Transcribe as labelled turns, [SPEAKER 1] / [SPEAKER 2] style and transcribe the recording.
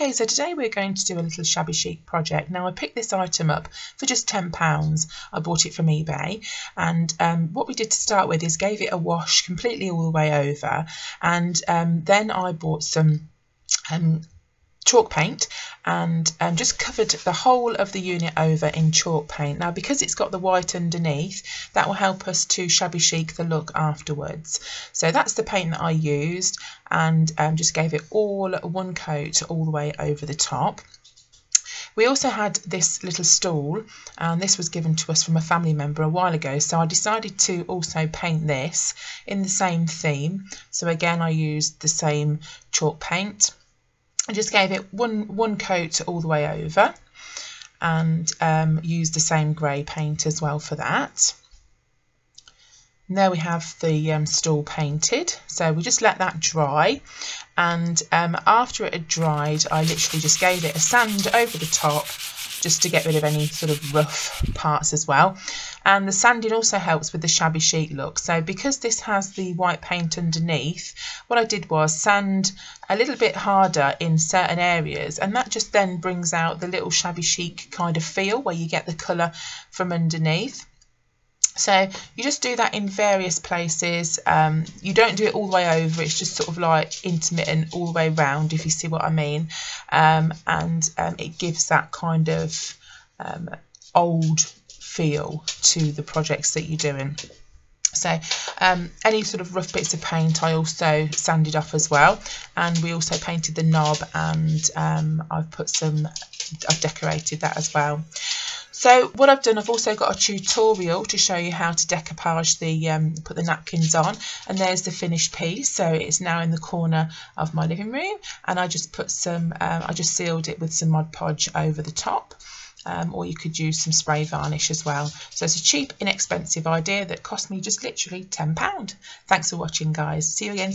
[SPEAKER 1] Okay, so today we're going to do a little shabby chic project. Now I picked this item up for just £10. I bought it from eBay and um, what we did to start with is gave it a wash completely all the way over and um, then I bought some um, chalk paint and um, just covered the whole of the unit over in chalk paint. Now because it's got the white underneath that will help us to shabby chic the look afterwards. So that's the paint that I used and um, just gave it all one coat all the way over the top. We also had this little stool and this was given to us from a family member a while ago so I decided to also paint this in the same theme so again I used the same chalk paint I just gave it one, one coat all the way over and um, used the same grey paint as well for that. There we have the um, stool painted. So we just let that dry. And um, after it had dried, I literally just gave it a sand over the top just to get rid of any sort of rough parts as well. And the sanding also helps with the shabby chic look. So because this has the white paint underneath, what I did was sand a little bit harder in certain areas and that just then brings out the little shabby chic kind of feel where you get the colour from underneath. So you just do that in various places. Um, you don't do it all the way over. It's just sort of like intermittent all the way round, if you see what I mean. Um, and um, it gives that kind of um, old feel to the projects that you're doing. So um, any sort of rough bits of paint I also sanded off as well and we also painted the knob and um, I've put some I've decorated that as well so what I've done, I've also got a tutorial to show you how to decoupage the, um, put the napkins on. And there's the finished piece. So it's now in the corner of my living room. And I just put some, um, I just sealed it with some Mod Podge over the top. Um, or you could use some spray varnish as well. So it's a cheap, inexpensive idea that cost me just literally £10. Thanks for watching, guys. See you again